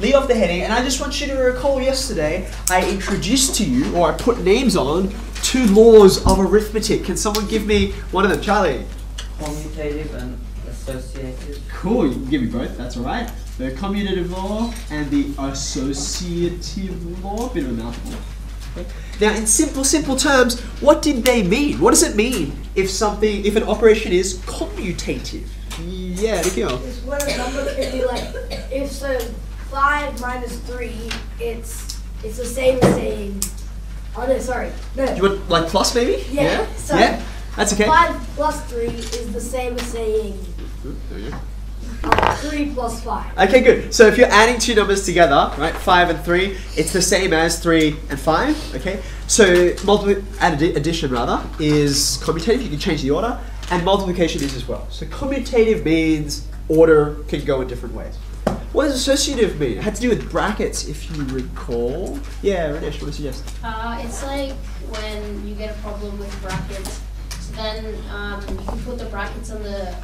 leave off the heading, and I just want you to recall yesterday I introduced to you, or I put names on, two laws of arithmetic. Can someone give me one of them? Charlie. Commutative and associative. Cool, you can give me both, that's alright. The commutative law and the associative law, bit of a mouthful. Okay. Now, in simple, simple terms, what did they mean? What does it mean if something, if an operation is commutative? Yeah, Nikhil. is when a number can be like, if so five minus three, it's it's the same as saying, oh no, sorry, no. You want like plus maybe? Yeah, so yeah, that's okay. Five plus three is the same as saying uh, three plus five. Okay, good. So if you're adding two numbers together, right, five and three, it's the same as three and five. Okay. So addition rather is commutative. You can change the order, and multiplication is as well. So commutative means order can go in different ways. What does associative mean? It had to do with brackets, if you recall. Yeah, Ranesh, what do you suggest? Uh, it's like when you get a problem with brackets. So then um, you can put the brackets on the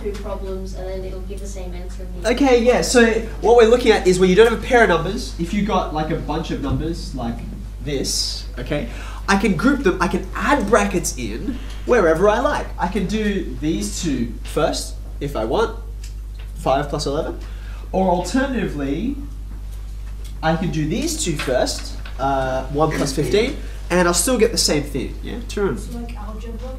two problems and then it'll give the same answer. the. Okay, yeah. So what we're looking at is when you don't have a pair of numbers. If you got like a bunch of numbers like this, okay, I can group them. I can add brackets in wherever I like. I can do these two first if I want, five plus eleven, or alternatively, I could do these two first, uh, one plus fifteen, and I'll still get the same thing. Yeah, turn. It's like algebra.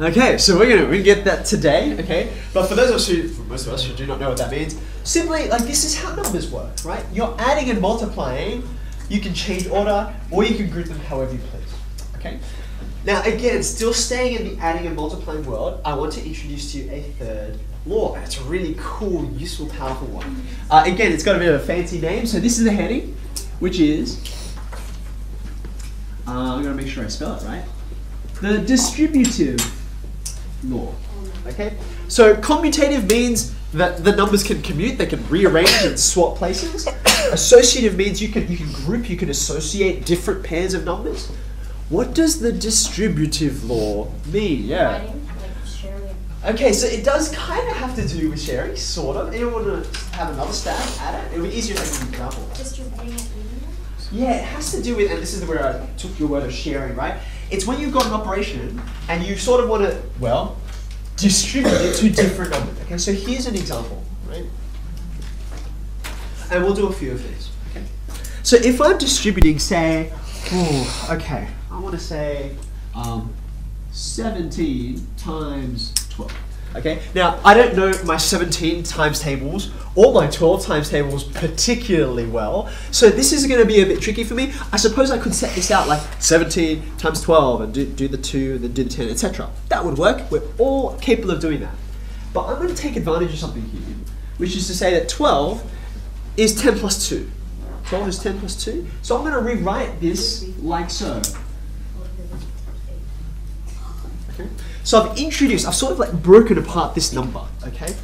Okay, so we're gonna we get that today, okay? But for those of us who, for most of us who do not know what that means, simply like this is how numbers work, right? You're adding and multiplying. You can change order, or you can group them however you please. Okay. Now again, still staying in the adding and multiplying world, I want to introduce to you a third law. It's a really cool, useful, powerful one. Uh, again, it's got a bit of a fancy name. So this is the heading, which is. Uh, I'm gonna make sure I spell it right. The distributive law. Okay? So commutative means that the numbers can commute, they can rearrange and swap places. Associative means you can you can group, you can associate different pairs of numbers. What does the distributive law mean? Yeah. Dividing, like sharing. Okay, so it does kind of have to do with sharing, sort of. Anyone want to have another stab at it? It would be easier if I give you an example. Distributing. Yeah, it has to do with, and this is where I took your word of sharing, right? It's when you've got an operation and you sort of want to, well, distribute it to different numbers. Okay, so here's an example, right? And we'll do a few of these. Okay. So if I'm distributing, say, oh, okay, I want to say um, 17 times 12. Okay, now I don't know my 17 times tables or my 12 times tables particularly well, so this is going to be a bit tricky for me. I suppose I could set this out like 17 times 12 and do, do the 2 and then do the 10, etc. That would work. We're all capable of doing that. But I'm going to take advantage of something here, which is to say that 12 is 10 plus 2. 12 is 10 plus 2. So I'm going to rewrite this like so. Okay. So I've introduced, I've sort of like broken apart this number, okay?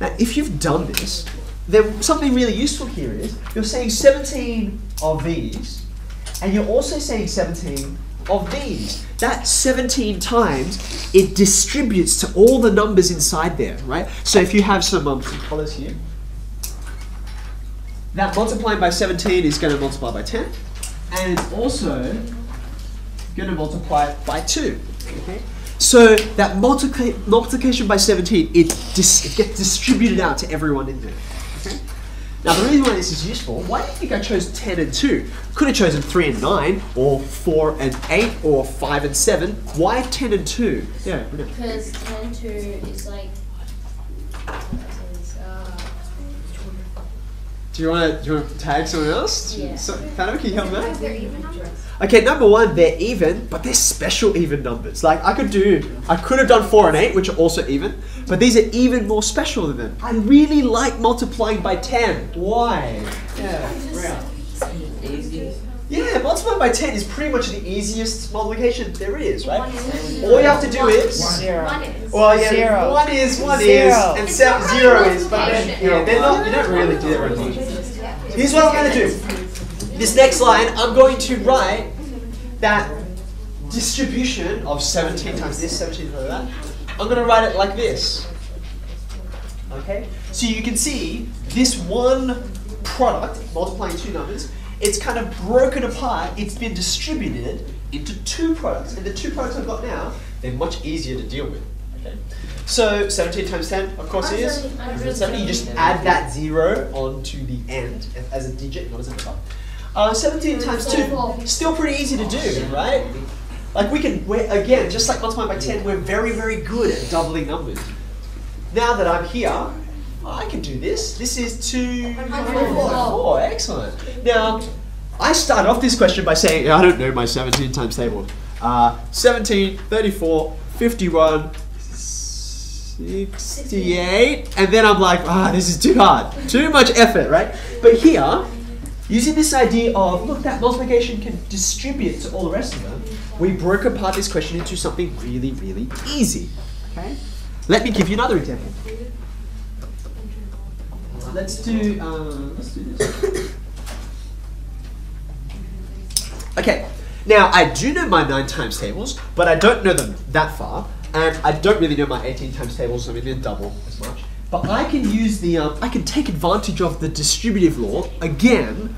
Now, if you've done this, then something really useful here is you're saying 17 of these, and you're also saying 17 of these. That 17 times, it distributes to all the numbers inside there, right? So if you have some, um, some colors here, that multiplying by 17 is going to multiply by 10, and it's also going to multiply by 2. Okay? So that multiplica- multiplication by 17, it, dis- it gets distributed out to everyone in there. Okay? Now the reason why this is useful, why do you think I chose 10 and 2? Could have chosen 3 and 9, or 4 and 8, or 5 and 7. Why 10 and 2? Yeah, Because 10 and 2 is like. Do you want to do you want to tag someone else? Yeah. So, Fatima, can you help me out? They're even numbers. Okay, number one, they're even, but they're special even numbers. Like I could do, I could have done four and eight, which are also even, but these are even more special than them. I really like multiplying by ten. Why? Yeah, Rhea. Easy. Yeah, multiplying by ten is pretty much the easiest multiplication there is, right? All you have to do is. Zero. One is. Well, yeah, Zero. one is, one Zero. is, and It's se- really zero is, but then, multiplication. yeah, they're not, you don't really do that very much. Here's what I'm going to do. This next line, I'm going to write that distribution of 17 times this, 17 times that. I'm going to write it like this. Okay? So you can see this one product, multiplying two numbers, it's kind of broken apart, it's been distributed into two products. And the two products I've got now, they're much easier to deal with. Okay. So 17 times 10, of course, is 170. You just add that zero onto the end as a digit, not as a number. Uh, 17 times 2, still pretty easy to do, right? Like we can, we're, again, just like multiplying by 10, we're very, very good at doubling numbers. Now that I'm here, I can do this. This is 204. Excellent. Now, I start off this question by saying, I don't know my 17 times table. Uh, 17, 34, 51, 68, and then I'm like, ah, this is too hard. Too much effort, right? But here, using this idea of, look, that multiplication can distribute to all the rest of them, we broke apart this question into something really, really easy. Okay? Let me give you another example. Let's do, uh, let's do this. Okay, now I do know my 9 times tables, but I don't know them that far, and I don't really know my 18 times tables, I mean they're double as much. But I can use the, um, I can take advantage of the distributive law, again,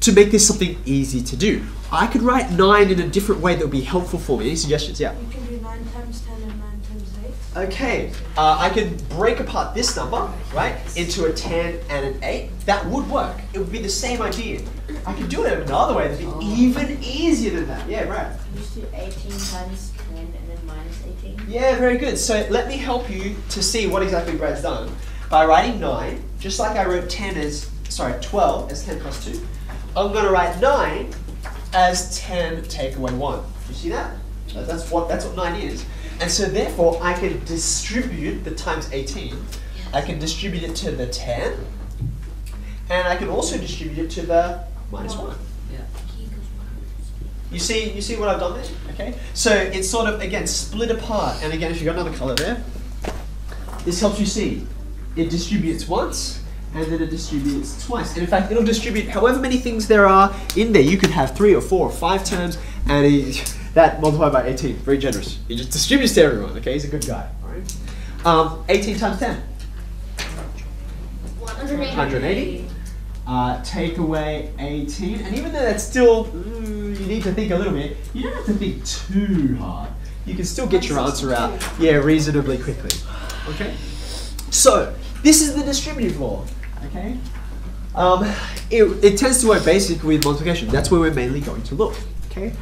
to make this something easy to do. I could write 9 in a different way that would be helpful for me. Any suggestions? Yeah. You can do 9 times 10 and 9 times 8. Okay, uh, I can break apart this number, Brad, into a 10 and an 8. That would work. It would be the same idea. I could do it another way that'd be even easier than that. Yeah, right. You just do 18 times 10 and then minus 18. Yeah, very good. So let me help you to see what exactly Brad's done by writing 9, just like I wrote 10 as, sorry, 12 as 10 plus 2. I'm going to write 9 as 10 take away 1. You see that? That- That's what, that's what 9 is. And so therefore I can distribute the times 18. I can distribute it to the 10. And I can also distribute it to the minus 1. Yeah. You see, you see what I've done there? Okay. So it's sort of again split apart, and again, if you've got another color there, this helps you see. It distributes once, and then it distributes twice. And in fact, it'll distribute however many things there are in there. You could have three or four or five terms, and it, that multiplied by 18. Very generous. He just distributes to everyone. Okay, he's a good guy. All right. Um, 18 times 10. 180. 180. Uh, take away 18. And even though that's still, mm, you need to think a little bit, you don't have to think too hard. You can still get your answer out, yeah, reasonably quickly. Okay? So, this is the distributive law. Okay? Um, it, it tends to work basically with multiplication. That's where we're mainly going to look. Okay?